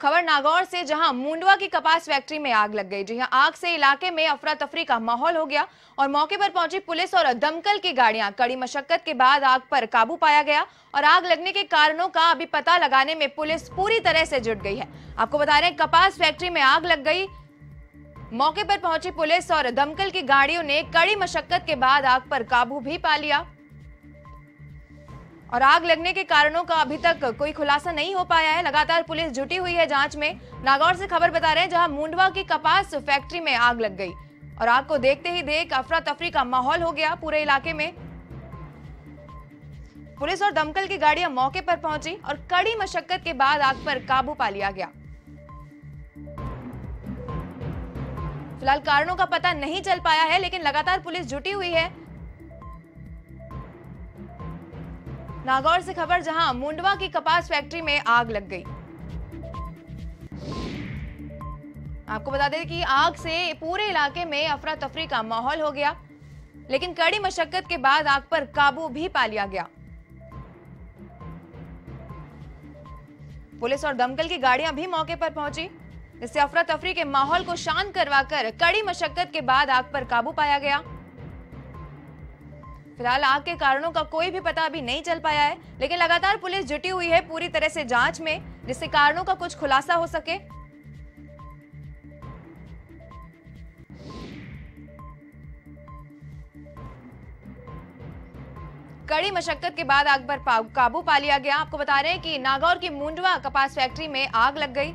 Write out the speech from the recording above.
खबर नागौर से, जहाँ मुंडवा की कपास फैक्ट्री में आग लग गई, जहाँ आग से इलाके में अफरा तफरी का माहौल हो गया और मौके पर पहुँची पुलिस और दमकल की गाड़ियाँ। कड़ी मशक्कत के बाद आग पर काबू पाया गया और आग लगने के कारणों का अभी पता लगाने में पुलिस पूरी तरह से जुट गई है। आपको बता रहे हैं, कपास फैक्ट्री में आग लग गई। मौके पर पहुँची पुलिस और दमकल की गाड़ियों ने कड़ी मशक्कत के बाद आग पर काबू भी पा लिया। और आग लगने के कारणों का अभी तक कोई खुलासा नहीं हो पाया है। लगातार पुलिस जुटी हुई है जाँच में। नागौर से खबर बता रहे हैं, जहाँ मुंडवा की कपास फैक्ट्री में आग लग गई। और आग को देखते ही देख अफरा तफरी का माहौल हो गया पूरे इलाके में। पुलिस और दमकल की गाड़ियाँ मौके पर पहुँची और कड़ी मशक्कत के बाद आग पर काबू पा लिया गया। फ़िलहाल कारणों का पता नहीं चल पाया है, लेकिन लगातार पुलिस जुटी हुई है। नागौर से खबर जहाँ मुंडवा की कपास फैक्ट्री में आग लग गई। आपको बता दें कि आग से पूरे इलाके में अफरा तफरी का माहौल हो गया, लेकिन कड़ी मशक्कत के बाद आग पर काबू भी पा लिया गया। पुलिस और दमकल की गाड़ियाँ भी मौके पर पहुँची। जिससे अफरा तफरी के माहौल को शांत करवाकर कड़ी मशक्कत के बाद आग पर काबू पाया गया। फ़िलहाल आग के कारणों का कोई भी पता अभी नहीं चल पाया है, लेकिन लगातार पुलिस जुटी हुई है पूरी तरह से जाँच में, जिससे कारणों का कुछ खुलासा हो सके। कड़ी मशक्कत के बाद आग पर काबू पा लिया गया। आपको बता रहे हैं कि नागौर की मुंडवा कपास फैक्ट्री में आग लग गई।